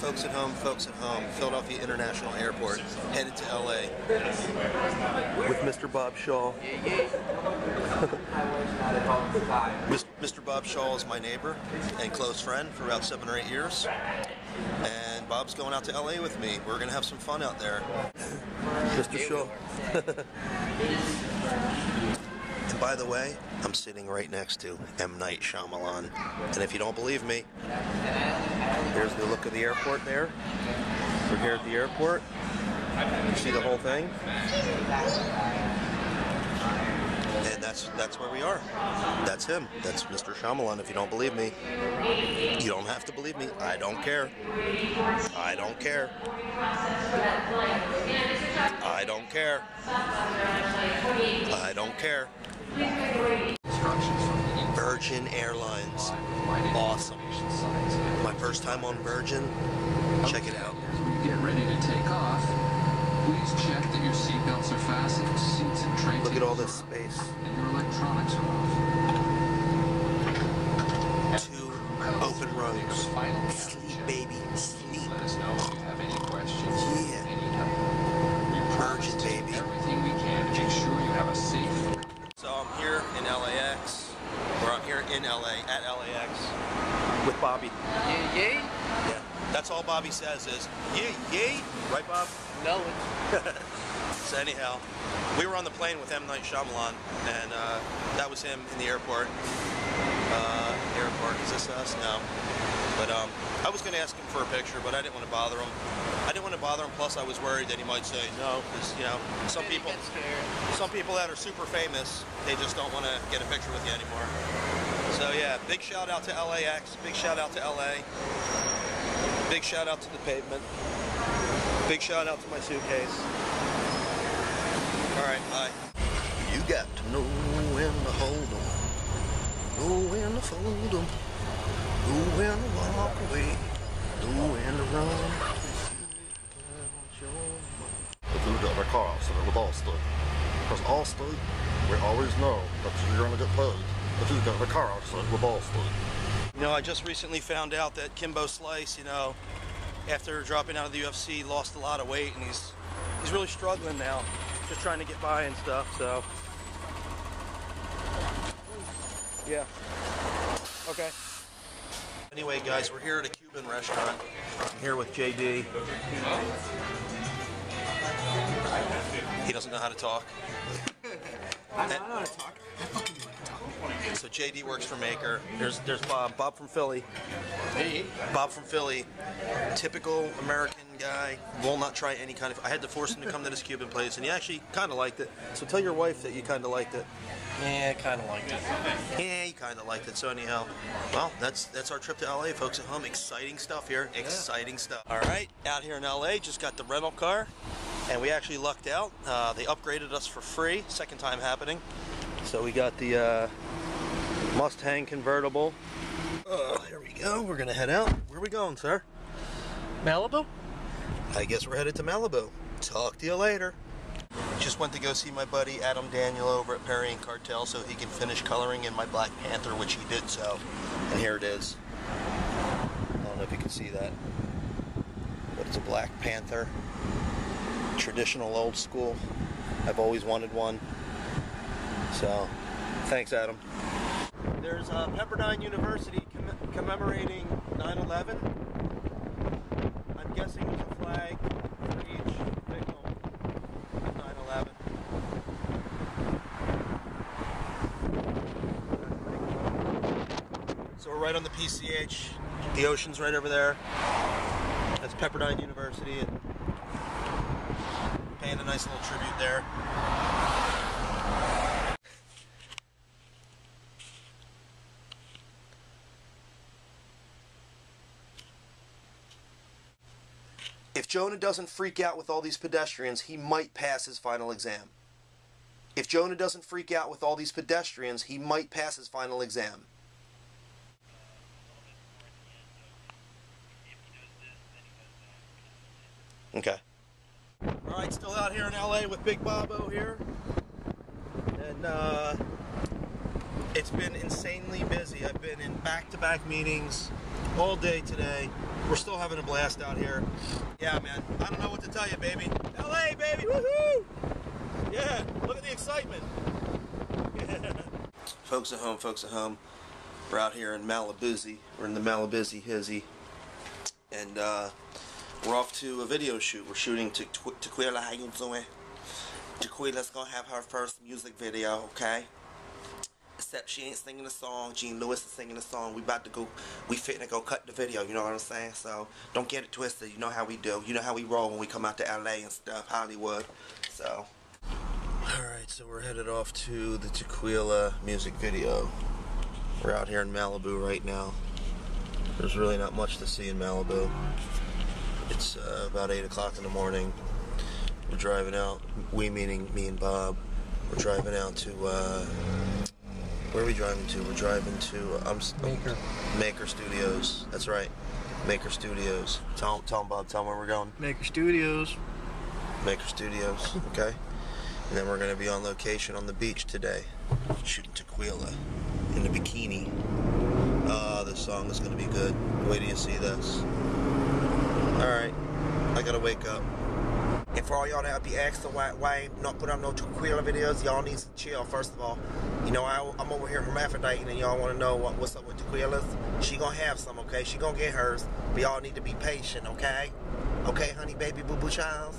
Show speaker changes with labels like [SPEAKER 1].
[SPEAKER 1] folks at home, folks at home, Philadelphia International Airport, headed to LA with Mr. Bob Shaw. Mr. Bob Shaw is my neighbor and close friend for about seven or eight years. And Bob's going out to LA with me. We're gonna have some fun out there. Mr. Shaw. by the way, I'm sitting right next to M. Night Shyamalan. And if you don't believe me, here's the look of the airport there. We're here at the airport. You see the whole thing? And that's that's where we are. That's him. That's Mr. Shyamalan. If you don't believe me, you don't have to believe me. I don't care. I don't care. I don't care. I don't care. Virgin Airlines. Awesome. My first time on Virgin. Check it out.
[SPEAKER 2] Get ready to take off, please check that your seatbelts are fastened, seats and tray
[SPEAKER 1] Look at all this space.
[SPEAKER 2] and your electronics are off.
[SPEAKER 1] Two open rows.
[SPEAKER 2] Final cabin
[SPEAKER 1] Sleep,
[SPEAKER 2] check.
[SPEAKER 1] baby. Sleep.
[SPEAKER 2] Let us know if you have any questions.
[SPEAKER 1] Yeah.
[SPEAKER 2] Anytime. We promise
[SPEAKER 1] Virgin,
[SPEAKER 2] to do
[SPEAKER 1] baby.
[SPEAKER 2] Everything we can to make sure you have a safe
[SPEAKER 1] So I'm here in LAX, or I'm here in LA, at LAX, with Bobby.
[SPEAKER 3] Yeah, yay?
[SPEAKER 1] Yeah. That's all Bobby says is, yay, yay. Right, Bob?
[SPEAKER 3] No,
[SPEAKER 1] So anyhow, we were on the plane with M. Night Shyamalan, and uh, that was him in the airport. Uh, airport, is this us? No. But um, I was going to ask him for a picture, but I didn't want to bother him. I didn't want to bother him, plus I was worried that he might say no, because, you know, some
[SPEAKER 3] Maybe
[SPEAKER 1] people... some people that are super famous, they just don't want to get a picture with you anymore. So yeah, big shout out to LAX, big shout out to LA, big shout out to the pavement, big shout out to my suitcase. All right, bye. You got to know when to hold 'em, know when to fold 'em, know when to walk away, know when to run.
[SPEAKER 4] Accident with Allstate. Because Allstate, we always know that you're going to get paid if you get in a car accident with Allstate.
[SPEAKER 1] You know, I just recently found out that Kimbo Slice, you know, after dropping out of the UFC, lost a lot of weight, and he's he's really struggling now, just trying to get by and stuff. So, yeah. Okay. Anyway, guys, we're here at a Cuban restaurant. I'm here with JD. He doesn't know how to talk.
[SPEAKER 3] I know how to talk.
[SPEAKER 1] So JD works for Maker. There's there's Bob. Bob from Philly.
[SPEAKER 3] Hey.
[SPEAKER 1] Bob from Philly, typical American guy, will not try any kind of. I had to force him to come to this Cuban place, and he actually kind of liked it. So tell your wife that you kind of liked it.
[SPEAKER 3] Yeah, kind of liked it.
[SPEAKER 1] Yeah, he kind of liked it. So anyhow, well, that's that's our trip to LA, folks at home. Exciting stuff here. Exciting stuff. All right, out here in LA, just got the rental car, and we actually lucked out. Uh, they upgraded us for free. Second time happening. So we got the uh, Mustang convertible. Uh, here we go. We're gonna head out. Where are we going, sir?
[SPEAKER 3] Malibu?
[SPEAKER 1] I guess we're headed to Malibu. Talk to you later. Just went to go see my buddy Adam Daniel over at Perry and Cartel so he can finish coloring in my Black Panther, which he did so. And here it is. I don't know if you can see that. But it's a Black Panther. Traditional old school. I've always wanted one. So, thanks, Adam. There's uh, Pepperdine University comm- commemorating 9 11. I'm guessing there's a flag for each victim of 9 11. So we're right on the PCH. The ocean's right over there. That's Pepperdine University paying a nice little tribute there. If Jonah doesn't freak out with all these pedestrians, he might pass his final exam. If Jonah doesn't freak out with all these pedestrians, he might pass his final exam. Okay. All right, still out here in LA with Big Bobo here. And uh, It's been insanely busy. I've been in back-to-back meetings all day today. We're still having a blast out here. Yeah, man. I don't know what to tell you, baby. LA, baby. Woohoo! Yeah, look at the excitement. Yeah. folks at home, folks at home. We're out here in Malaboozy. We're in the Malaboozy Hizzy. And uh, we're off to a video shoot. We're shooting to Tequila. How you doing? Tequila's gonna have her first music video, okay? Except she ain't singing the song. Jean Lewis is singing the song. We about to go. We fitting to go cut the video. You know what I'm saying? So don't get it twisted. You know how we do. You know how we roll when we come out to LA and stuff, Hollywood. So. Alright, so we're headed off to the Tequila music video. We're out here in Malibu right now. There's really not much to see in Malibu. It's uh, about 8 o'clock in the morning. We're driving out, we meaning me and Bob. We're driving out to, uh, where are we driving to? We're driving to, uh, I'm
[SPEAKER 3] Maker.
[SPEAKER 1] Maker Studios. That's right. Maker Studios. Tell, tell 'em, Bob, tell 'em where we're going.
[SPEAKER 3] Maker Studios.
[SPEAKER 1] Maker Studios, okay? And then we're going to be on location on the beach today, shooting Tequila in the bikini. Ah, this song is going to be good. Wait till you see this. Alright, I gotta wake up. And for all y'all that be asking why, why I not put up no Tequila videos, y'all need to chill, first of all. You know, I, I'm over here hermaphrodite, and y'all want to know what, what's up with Tequila's. She gonna have some, okay? She gonna get hers, but y'all need to be patient, okay? Okay, honey, baby, boo boo child?